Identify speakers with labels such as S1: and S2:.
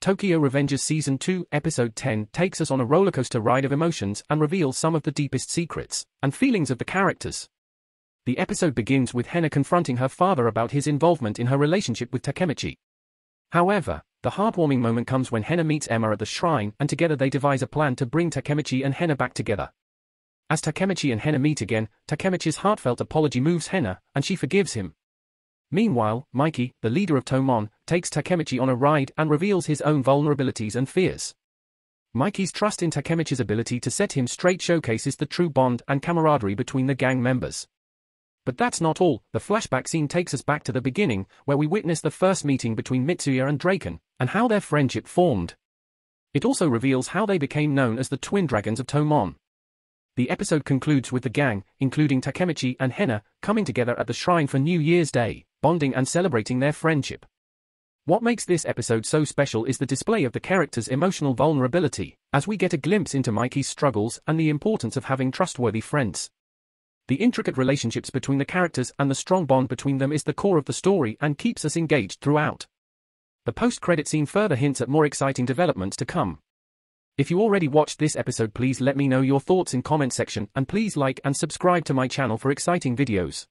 S1: Tokyo Revengers Season 2, Episode 10 takes us on a rollercoaster ride of emotions and reveals some of the deepest secrets and feelings of the characters. The episode begins with Hina confronting her father about his involvement in her relationship with Takemichi. However, the heartwarming moment comes when Hina meets Emma at the shrine and together they devise a plan to bring Takemichi and Hina back together. As Takemichi and Hina meet again, Takemichi's heartfelt apology moves Hina, and she forgives him, Meanwhile, Mikey, the leader of Toman, takes Takemichi on a ride and reveals his own vulnerabilities and fears. Mikey's trust in Takemichi's ability to set him straight showcases the true bond and camaraderie between the gang members. But that's not all, the flashback scene takes us back to the beginning, where we witness the first meeting between Mitsuya and Draken, and how their friendship formed. It also reveals how they became known as the Twin Dragons of Toman. The episode concludes with the gang, including Takemichi and Hina, coming together at the shrine for New Year's Day bonding and celebrating their friendship. What makes this episode so special is the display of the character's emotional vulnerability, as we get a glimpse into Mikey's struggles and the importance of having trustworthy friends. The intricate relationships between the characters and the strong bond between them is the core of the story and keeps us engaged throughout. The post-credit scene further hints at more exciting developments to come. If you already watched this episode please let me know your thoughts in comment section and please like and subscribe to my channel for exciting videos.